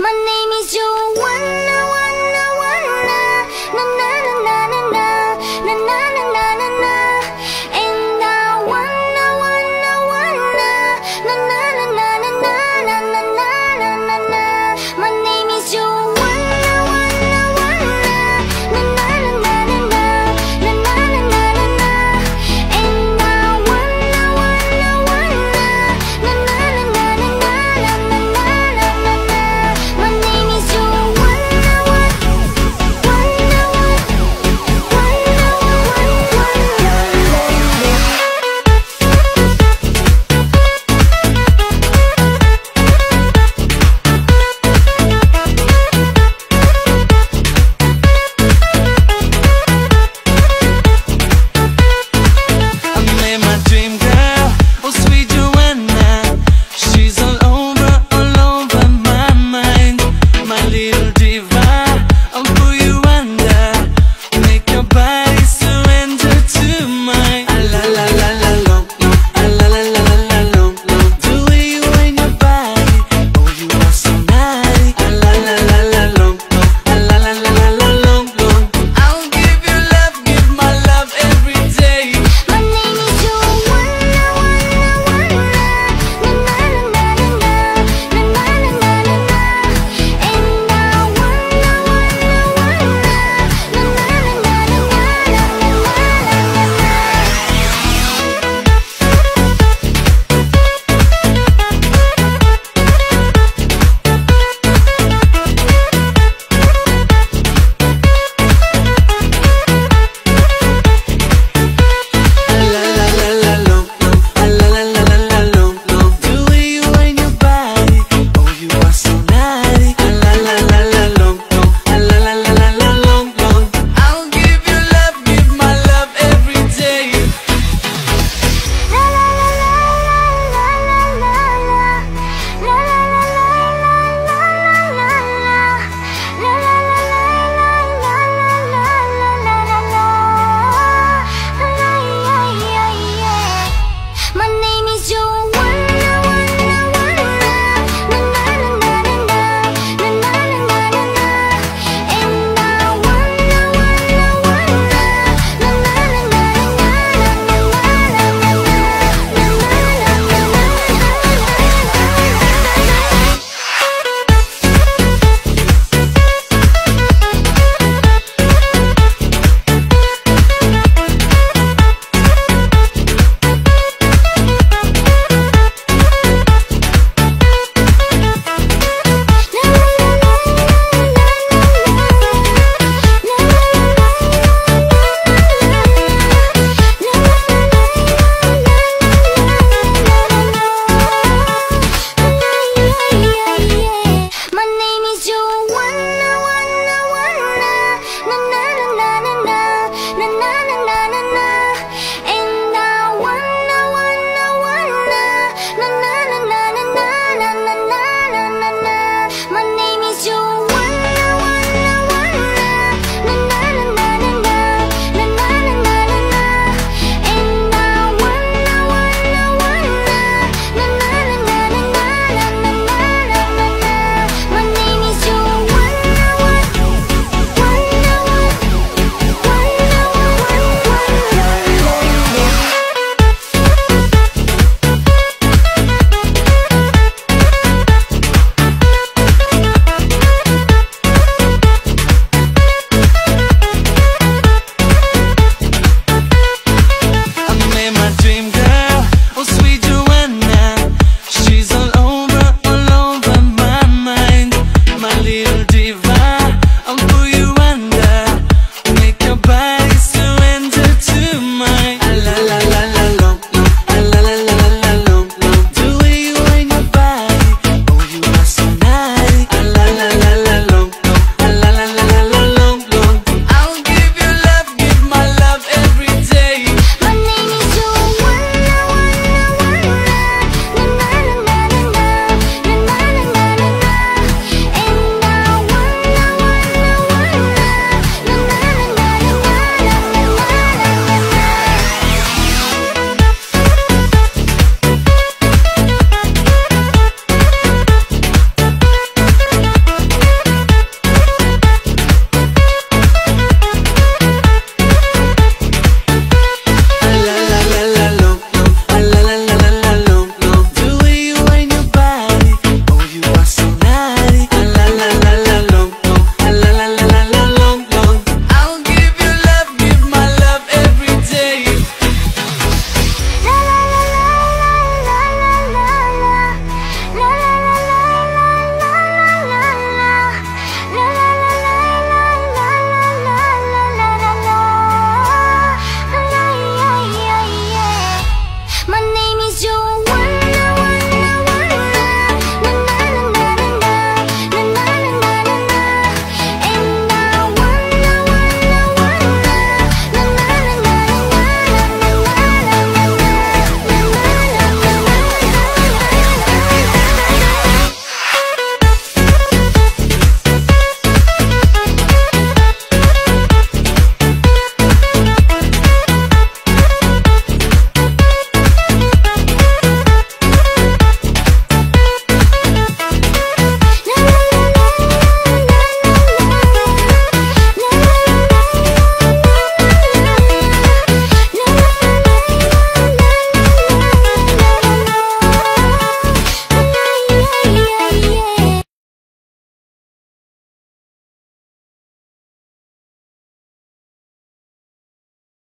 My name is Joanna I'm for you.